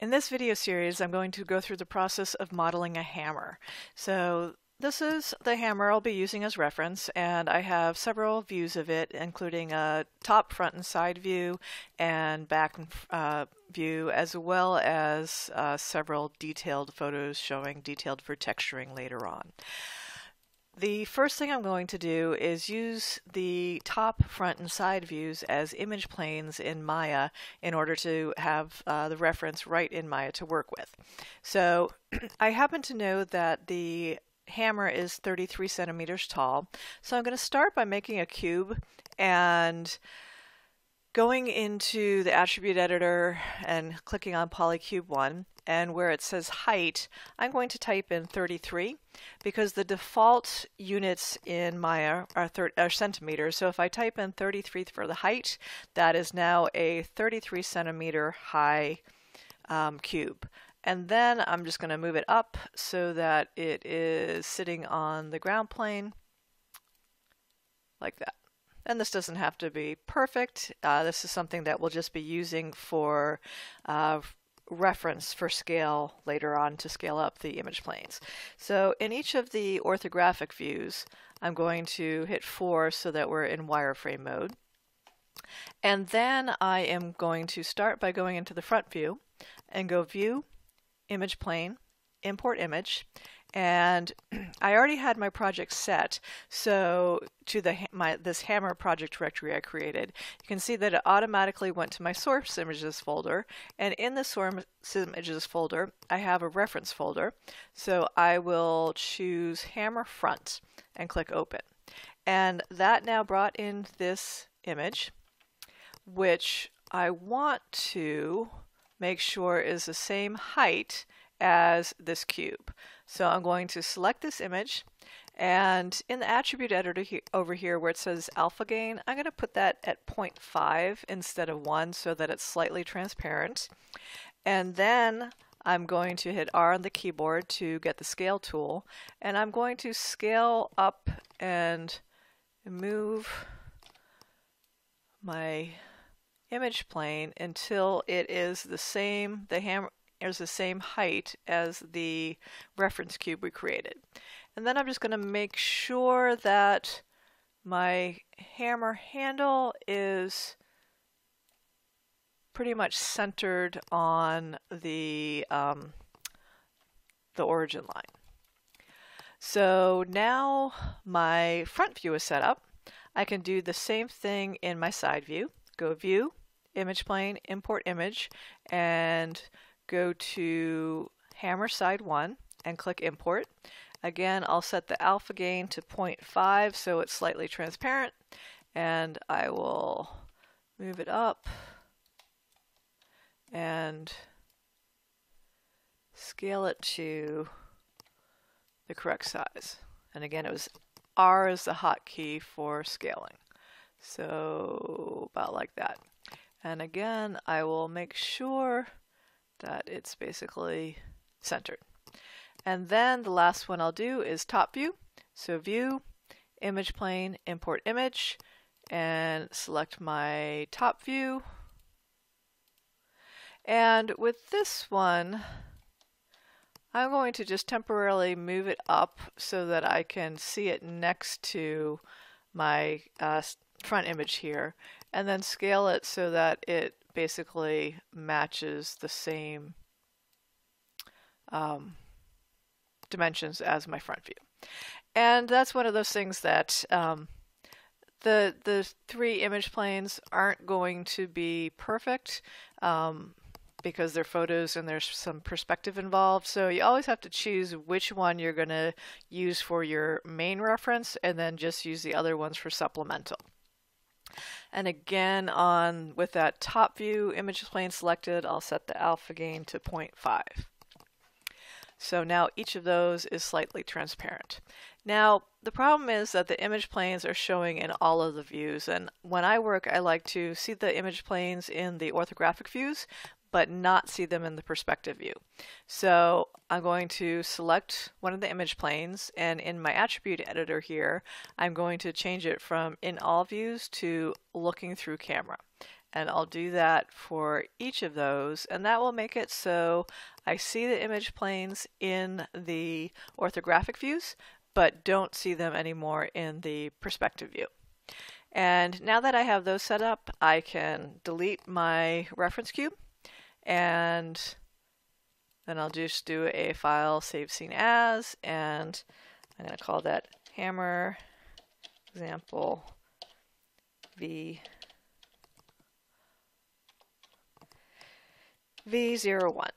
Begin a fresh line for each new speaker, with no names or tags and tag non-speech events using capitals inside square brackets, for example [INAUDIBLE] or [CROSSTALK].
In this video series, I'm going to go through the process of modeling a hammer. So this is the hammer I'll be using as reference, and I have several views of it, including a top, front, and side view, and back uh, view, as well as uh, several detailed photos showing detailed for texturing later on. The first thing I'm going to do is use the top, front, and side views as image planes in Maya in order to have uh, the reference right in Maya to work with. So [CLEARS THROAT] I happen to know that the hammer is 33 centimeters tall. So I'm going to start by making a cube and going into the attribute editor and clicking on polycube 1 and where it says height, I'm going to type in 33 because the default units in Maya are, are, centimeters. So if I type in 33 for the height, that is now a 33 centimeter high um, cube. And then I'm just going to move it up so that it is sitting on the ground plane like that. And this doesn't have to be perfect. Uh, this is something that we'll just be using for uh, reference for scale later on to scale up the image planes. So in each of the orthographic views, I'm going to hit 4 so that we're in wireframe mode. And then I am going to start by going into the front view and go View, Image Plane, Import Image, and [CLEARS THROAT] I already had my project set so to the my this hammer project directory I created you can see that it automatically went to my source images folder and in the source images folder I have a reference folder so I will choose hammer front and click open and that now brought in this image which I want to make sure is the same height as this cube. So I'm going to select this image and in the attribute editor he over here where it says alpha gain, I'm going to put that at 0.5 instead of 1 so that it's slightly transparent. And then I'm going to hit R on the keyboard to get the scale tool and I'm going to scale up and move my image plane until it is the same, the hammer, is the same height as the reference cube we created. And then I'm just going to make sure that my hammer handle is pretty much centered on the um, the origin line. So now my front view is set up. I can do the same thing in my side view. Go View, Image Plane, Import Image, and go to hammer side 1 and click import. Again, I'll set the alpha gain to 0.5 so it's slightly transparent and I will move it up and scale it to the correct size. And again, it was R is the hotkey for scaling. So about like that. And again, I will make sure that it's basically centered. And then the last one I'll do is top view. So view, image plane, import image, and select my top view. And with this one, I'm going to just temporarily move it up so that I can see it next to my uh, front image here and then scale it so that it basically matches the same um, dimensions as my front view. And that's one of those things that um, the the three image planes aren't going to be perfect um, because they're photos and there's some perspective involved. So you always have to choose which one you're going to use for your main reference and then just use the other ones for supplemental. And again, on with that top view image plane selected, I'll set the alpha gain to 0.5. So now each of those is slightly transparent. Now, the problem is that the image planes are showing in all of the views, and when I work, I like to see the image planes in the orthographic views, but not see them in the perspective view. So I'm going to select one of the image planes and in my attribute editor here I'm going to change it from in all views to looking through camera And I'll do that for each of those, and that will make it so I see the image planes in the orthographic views, but don't see them anymore in the perspective view. And now that I have those set up, I can delete my reference cube and then I'll just do a file save scene as, and I'm going to call that hammer example v v01.